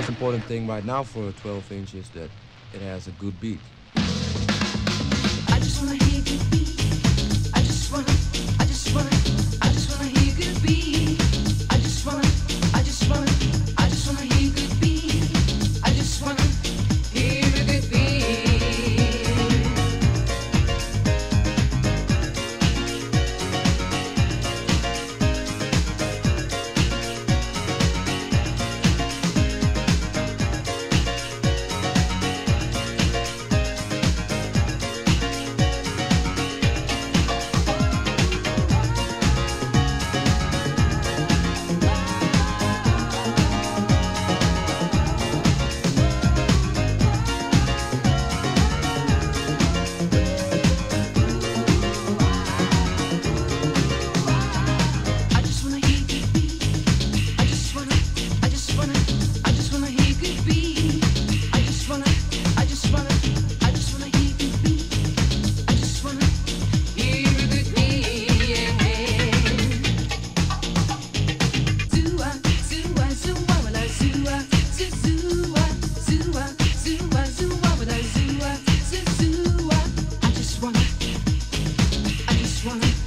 most important thing right now for a 12 inch is that it has a good beat. one.